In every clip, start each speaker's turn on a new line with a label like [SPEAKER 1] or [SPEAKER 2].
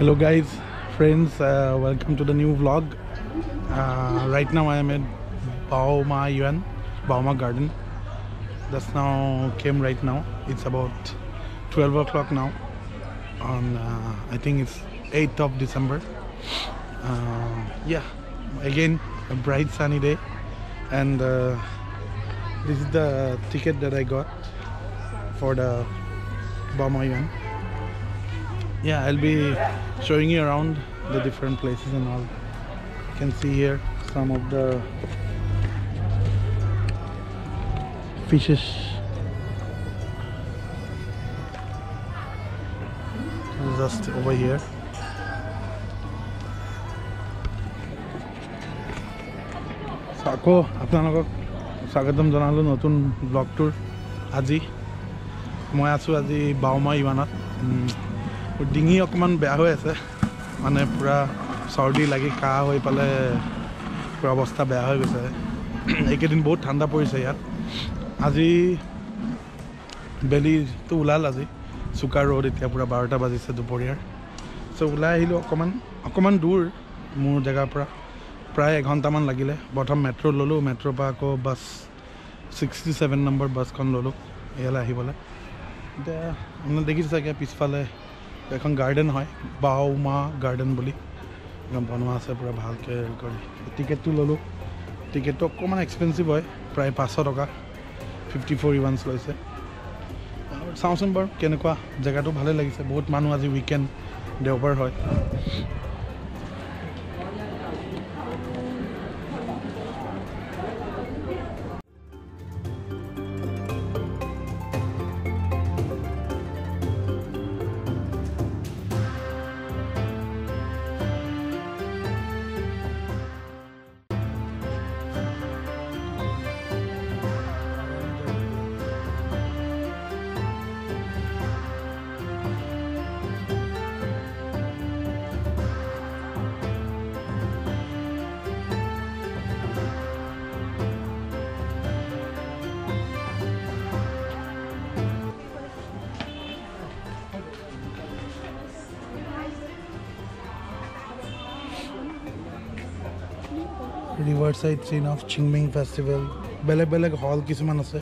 [SPEAKER 1] Hello, guys, friends. Uh, welcome to the new vlog. Uh, right now, I am at Baoma Yuan, Baoma Garden. Just now came right now. It's about 12 o'clock now. On uh, I think it's 8th of December. Uh, yeah, again a bright sunny day, and uh, this is the ticket that I got for the Baoma Yuan yeah i'll be showing you around the different places and all you can see here some of the fishes just over here আকৌ আপোনালোকক স্বাগতম জনালোঁ নতুন ব্লগটোৰ আজি মই আছোঁ আজি বাওমা ইমানত ডিঙি অকণমান বেয়া হৈ আছে। মানে পূৰা চৰ্দি লাগি কাহ হৈ পেলাই পূৰা অৱস্থা বেয়া হৈ গৈছে। এইকেইদিন বহুত ঠাণ্ডা পৰিছে ইয়াত। আজি বেলিটো ওলাল আজি। চোকা ৰ'দ এতিয়া পূৰা বাৰটা বাজিছে দুপৰীয়াৰ। চ' ওলাই আহিলোঁ অকণমান অকণমান দূৰ মোৰ জেগাৰ পৰা। প্ৰায় এঘণ্টামান লাগিলে। প্ৰথম মেট্ৰ' ল'লোঁ মেট্ৰ'ৰ পৰা আকৌ বাছ ছিক্সটি ছেভেন নম্বৰ বাছখন ল'লোঁ। ইয়ালৈ আহিবলৈ। এতিয়া আপুনি দেখিছে চাগে পিছফালে এখন গাৰ্ডেন হয় বাওমা গাৰ্ডেন বুলি। একদম বনোৱা আছে পূৰা ভালকৈ হেৰি কৰি টিকেটটো ল'লোঁ। টিকেটটো অকণমান এক্সপেঞ্চিভ হয় প্ৰায় পাঁচশ টকা। ফিফটি ফ'ৰ ইমানছ লৈছে। চাওঁচোন বাৰু কেনেকুৱা জেগাটো ভালেই লাগিছে। বহুত মানুহ আজি উইকেণ্ড দেওবাৰ হয়। ৰিভাৰ চাইড চিন অফ চিংমিং ফেষ্টিভেল বেলেগ বেলেগ হল কিছুমান আছে।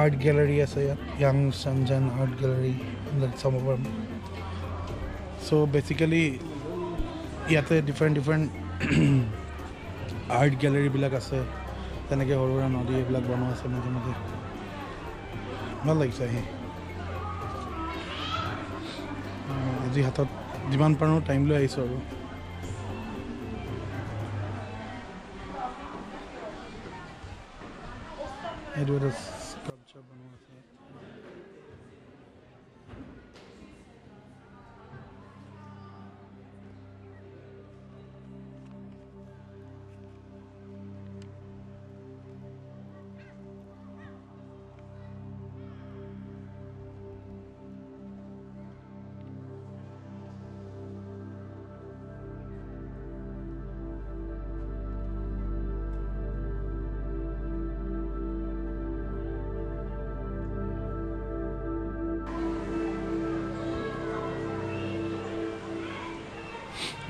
[SPEAKER 1] আৰ্ট গেলাৰী আছে ইয়াত। য়াং সঞ্জন আৰ্ট গেলাৰী চাব পাৰিম চ' বেচিকেলি ইয়াতে ডিফাৰেণ্ট ডিফাৰেণ্ট আৰ্ট গেলাৰীবিলাক আছে। তেনেকৈ সৰু সুৰা নদী এইবিলাক বনোৱা আছে মাজে মাজে। ভাল লাগিছে আহ, আজি হাতত যিমান পাৰোঁ টাইম লৈ আহিছোঁ আৰু। এইটো এটা স্কাল্পচাৰ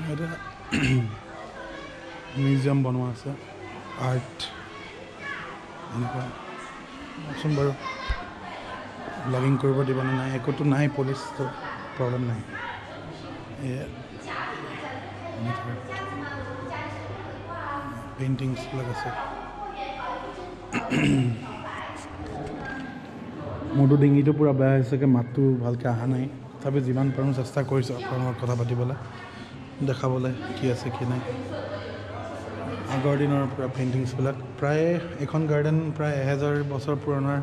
[SPEAKER 1] এটা মিউজিয়াম বনোৱা আছে আৰ্ট এনেকুৱা বাৰু ব্লগিং কৰিব দিবনে নাই একোতো নাই পুলিচটো প্ৰব্লেম নাই পেইণ্টিংছবিলাক আছে মোৰতো ডিঙিটো পূৰা বেয়া হৈছেগৈ মাতটো ভালকৈ অহা নাই তথাপি যিমান পাৰোঁ চেষ্টা কৰিছোঁ আপোনাৰ লগত কথা পাতিবলৈ দেখাবলৈ কি আছে কি নাই। আগৰ দিনৰ পূৰা পেইণ্টিংছবিলাক প্ৰায় এখন গাৰ্ডেন প্ৰায় এহেজাৰ বছৰ পুৰণাৰ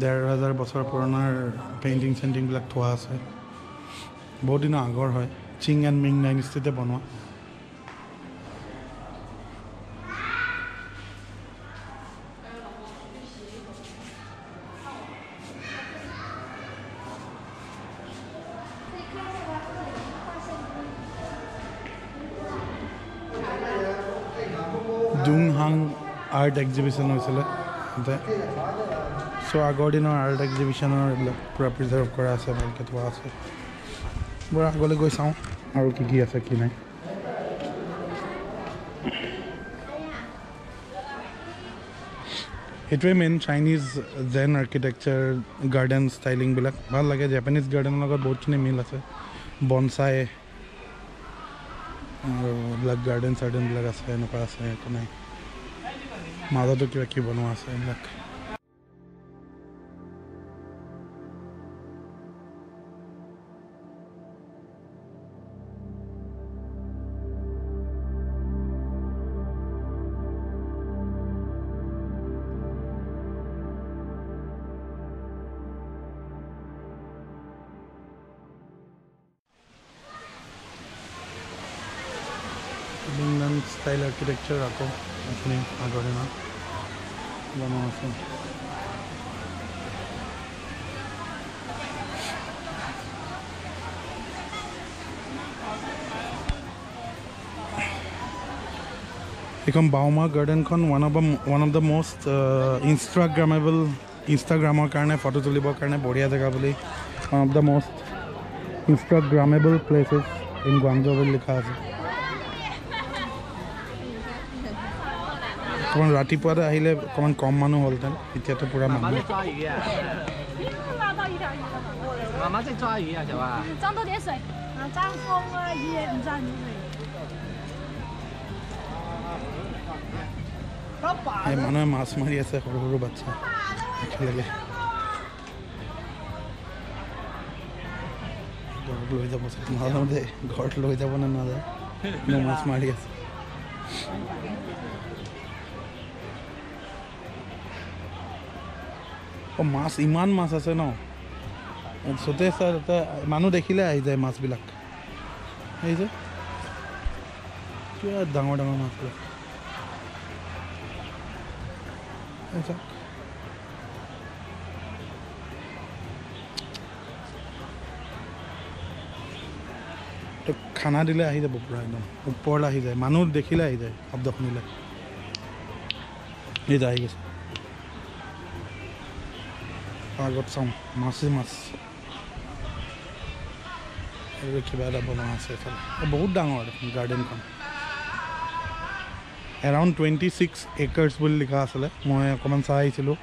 [SPEAKER 1] ডেৰ হাজাৰ বছৰ পুৰণাৰ পেইণ্টিং চেইণ্টিংবিলাক থোৱা আছে। বহুত দিনৰ আগৰ হয় চিং এণ্ড মিং ডাইনেষ্টিতে বনোৱা। আৰ্ট এক্সিবিশ্যন হৈছিলে তাতে। চ' আগৰ দিনৰ আৰ্ট এক্সিবিশ্যনৰ এইবিলাক পূৰা প্ৰিজাৰ্ভ কৰা আছে ভালকৈ থোৱা আছে। পূৰা আগলৈ গৈ চাওঁ আৰু কি কি আছে কি নাই। সেইটোৱে main Chinese Zen architecture garden ষ্টাইলিংবিলাক ভাল লাগে জেপানিজ গাৰ্ডেনৰ লগত বহুতখিনি মিল আছে। বনচাই আৰু এইবিলাক গাৰ্ডেন চাৰ্ডেনবিলাক আছে এনেকুৱা আছে একো নাই। মাজতো কিবা কিবি বনোৱা আছে এইবিলাক ইংলেণ্ড ষ্টাইল আৰ্কিটেকচাৰ আকৌ এইখিনি আগৰ দিনত বনোৱা আছে এইখন বাওমা গাৰ্ডেনখন one of one of the most Instagrammable ইনষ্টাগ্ৰামৰ কাৰণে ফটো তুলিবৰ কাৰণে বঢ়িয়া জেগা বুলি one of the most Instagrammable places in Guangzhou বুলি লিখা আছে। অকণমান ৰাতিপুৱাতে আহিলে অকণমান কম মানুহ হ'লহেঁতেন এতিয়াতো পূৰা মানুহ। এই মানুহে মাছ মাৰি আছে সৰু সৰু বাচ্ছা একেলগে। ঘৰত লৈ যাব নাজানো দেই ঘৰত লৈ যাবনে নাযায়? মাছ মাৰি আছে। মাছ ইমান মাছ আছে ন? য'তে তাতে মানুহ দেখিলে আহি যায় মাছবিলাক। এই যে বিৰাট ডাঙৰ ডাঙৰ মাছবিলাক। খানা দিলে আহি যাব পূৰা একদম। ওপৰলৈ আহি যায়। মানুহ দেখিলে আহি যায় শব্দ শুনিলে। এই যে আহি গৈছে। আগত চাওঁ মাছ আৰু কিবা এটা বনোৱা আছে এইফালে বহুত ডাঙৰ গাৰ্ডেনখন এৰাউণ্ড টুৱেণ্টি ছিক্স একাৰ্ছ বুলি লিখা আছিলে মই অকণমান চাই আহিছিলোঁ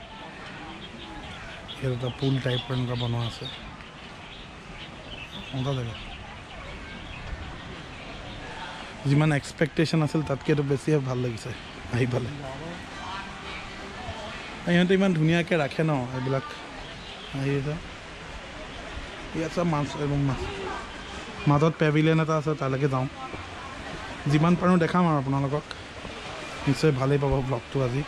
[SPEAKER 1] ইয়াত এটা পুল টাইপৰ এনেকুৱা বনোৱা আছে যিমান এক্সপেক্টেশ্যন আছিল তাতকৈতো বেছিয়ে ভাল লাগিছে আহি পালে ইহঁতে ইমান ধুনীয়াকৈ ৰাখে ন এইবিলাক আহি আছে ইয়াত চব মাছ এইবোৰ মাছ। মাজত পেভিলিয়ন এটা আছে তালৈকে যাওঁ। যিমান পাৰোঁ দেখাম আৰু আপোনালোকক। নিশ্চয় ভালেই পাব ব্লগটো আজি।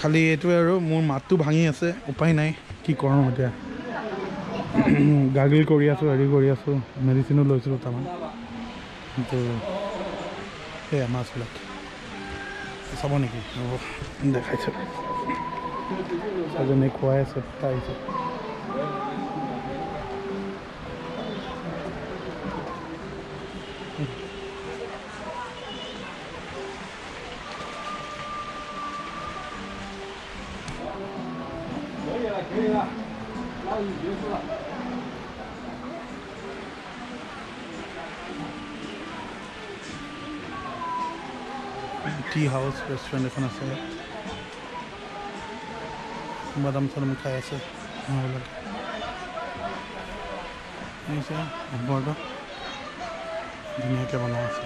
[SPEAKER 1] খালি এইটোৱে আৰু মোৰ মাতটো ভাঙি আছে উপায় নাই কি কৰোঁ এতিয়া। গাগিল কৰি আছোঁ হেৰি কৰি আছোঁ মেডিচিনো লৈছোঁ দুটামান। কিন্তু সেয়া মাছবিলাক। চাব নেকি? দেখাইছোঁ। এজনী খুৱাই আছে তাই আহিছে টি হাউচ ৰেষ্টুৰেণ্ট এখন আছে ইয়াত বাদাম চাদাম খাই আছে ধুনীয়াকৈ বনোৱা আছে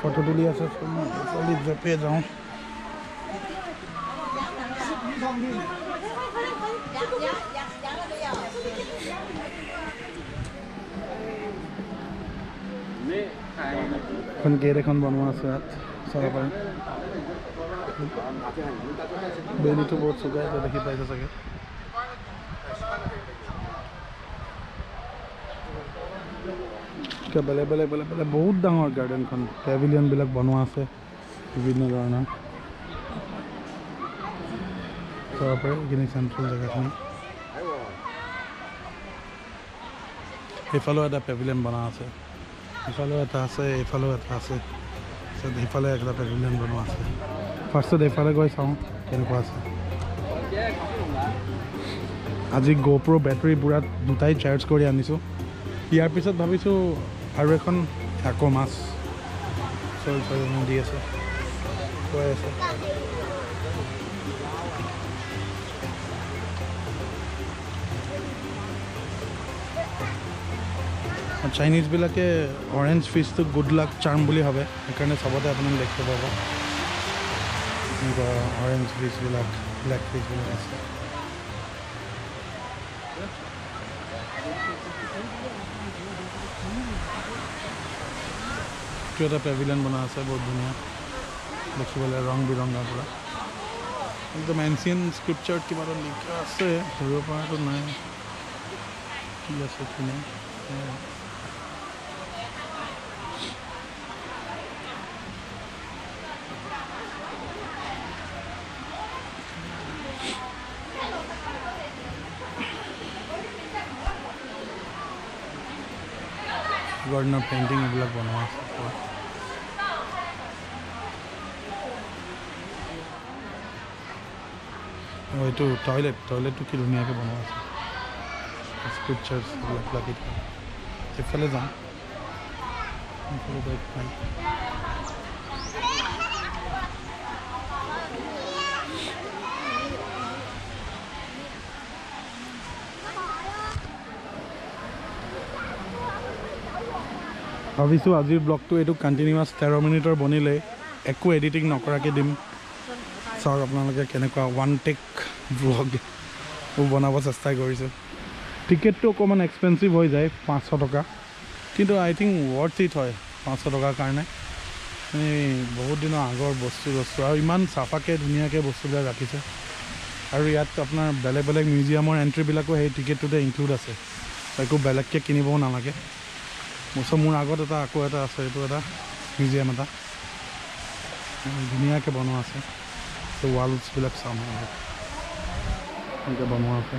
[SPEAKER 1] ফটো তুলি আছে চলি জপিয়াই যাওঁ এখন গেট এখন বনোৱা আছে ইয়াত চাব পাৰি বেলিটো বহুত চুকাই আছে দেখি পাইছে চাগে কিয় বেলেগ বেলেগ বেলেগ বেলেগ বহুত ডাঙৰ গাৰ্ডেনখন পেভিলিয়নবিলাক বনোৱা আছে বিভিন্ন ধৰণৰ যাব পাৰে এইখিনি চেণ্ট্ৰেল জেগাখিনি সেইফালেও এটা পেভিলিয়ন বনোৱা আছে ইফালেও এটা আছে এইফালেও এটা আছে। তাৰপিছত সিফালে এটা পেভিলিয়ন বনোৱা আছে। ফাৰ্ষ্টত এইফালে গৈ চাওঁ। কেনেকুৱা আছে। আজি গ'প্ৰ' বেটেৰী বুঢ়া দুটাই চাৰ্জ কৰি আনিছোঁ। ইয়াৰ পিছত ভাবিছোঁ আৰু এখন আকৌ মাছ চৰি চৰি দি আছে। কৈ আছে। চাইনিজবিলাকে অৰেঞ্জ ফিচটো গুড লাক চাৰ্ম বুলি ভাবে সেইকাৰণে চবতে আপোনাক দেখিব পাব। এনেকুৱা অৰেঞ্জ ফিচবিলাক ব্লেক ফিচবিলাক আছে। এইটো এটা পেভিলিয়ন বনোৱা আছে বহুত ধুনীয়া। দেখিবলৈ ৰং বিৰঙা পূৰা। একদম এনচিয়েণ্ট স্ক্ৰিপচাৰত কিবা এটা লিখা আছে ধৰিব পৰাটো নাই। কি আছে কি নাই? সেয়াই। গাৰ্ডেনৰ পেইণ্টিং এইবিলাক বনোৱা আছে পুৰা। অঁ এইটো টয়লেট টয়লেটটো কি ধুনীয়াকৈ বনোৱা আছে স্ক্ৰিপচাৰ্ছ এইবিলাক লাগি থাকে সেইফালে যাওঁ ভাবিছোঁ আজিৰ ব্লগটো এইটো কণ্টিনিউৱাছ তেৰ মিনিটৰ বনিলে একো এডিটিং নকৰাকৈ দিম। চাওক আপোনালোকে কেনেকুৱা ওৱান টেক ব্লগ বনাব চেষ্টা কৰিছোঁ। টিকেটটো অকণমান এক্সপেঞ্চিভ হৈ যায় পাঁচশ টকা। কিন্তু আই থিংক ৱৰ্থ ইট হয় পাঁচশ টকাৰ কাৰণে। এই বহুত দিনৰ আগৰ বস্তু বস্তু আৰু ইমান চাফাকৈ ধুনীয়াকৈ বস্তুবিলাক ৰাখিছে। আৰু ইয়াত আপোনাৰ বেলেগ বেলেগ মিউজিয়ামৰ এণ্ট্ৰিবিলাকো সেই টিকেটটোতে ইনক্লুড আছে। একো বেলেগকৈ কিনিবও নালাগে। মোৰ আগত এটা আকৌ এটা আছে এইটো এটা মিউজিয়াম এটা। ধুনীয়াকৈ বনোৱা আছে। ৱালছবিলাক চাম এনেকৈ বনোৱা আছে।